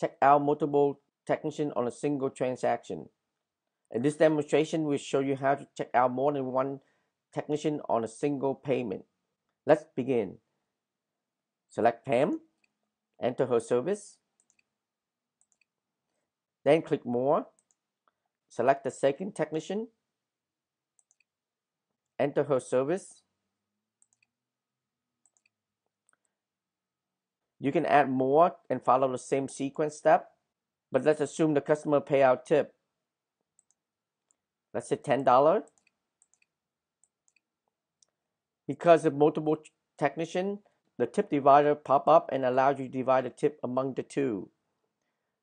check out multiple technicians on a single transaction. In this demonstration, we'll show you how to check out more than one technician on a single payment. Let's begin. Select Pam, enter her service, then click More, select the second technician, enter her service, You can add more and follow the same sequence step, but let's assume the customer payout tip. Let's say $10. Because of multiple technician, the tip divider pop up and allows you to divide the tip among the two.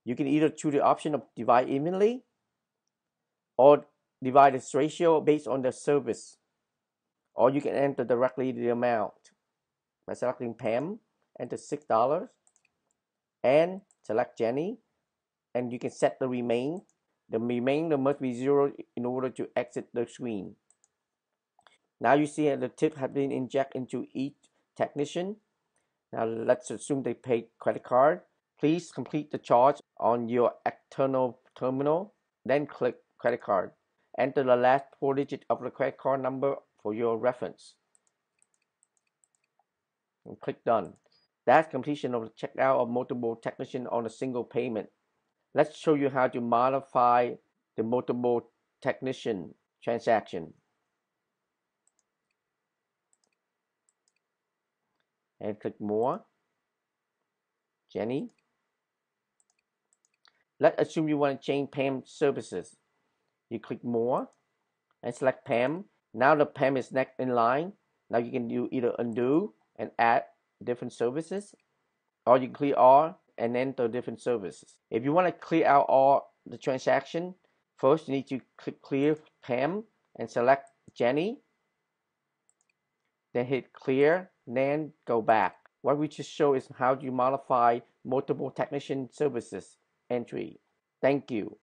You can either choose the option of divide evenly or divide this ratio based on the service. Or you can enter directly the amount by selecting Pam enter six dollars. And select Jenny and you can set the remain. The remainder must be zero in order to exit the screen. Now you see the tip has been injected into each technician. Now let's assume they paid credit card. Please complete the charge on your external terminal then click credit card. Enter the last four digits of the credit card number for your reference. And click done that's completion of the checkout of multiple technician on a single payment. Let's show you how to modify the multiple technician transaction. And click more. Jenny. Let's assume you want to change Pam services. You click more and select Pam. Now the Pam is next in line. Now you can do either undo and add different services or you clear all and enter different services. If you want to clear out all the transaction, first you need to click clear Pam and select Jenny. Then hit clear, then go back. What we just show is how you modify multiple technician services entry. Thank you.